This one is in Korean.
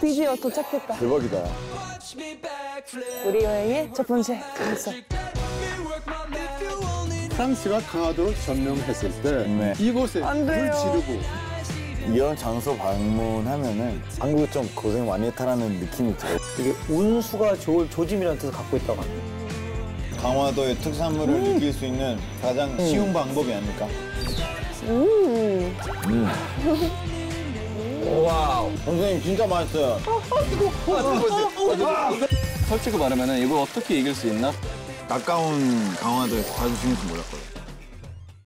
드디어 도착했다. 대박이다. 우리 여행의 첫 번째 장소. 프랑스가 강화도를 점령했을 때 네. 이곳에 안 불. 지르고 이런 장소 방문하면은 한국이 좀 고생 많이 했다라는 느낌이 들어요. 이게 운수가 좋을 조짐이라는 뜻을 갖고 있다고 합니다. 강화도의 특산물을 느낄 수 있는 가장 쉬운 방법이 아닐까? wow. 선생님 진짜 맛있어요. 솔직히 말하면 이걸 어떻게 이길 수 있나? 가까운 강화도에서 봐주시는지 몰랐거든요.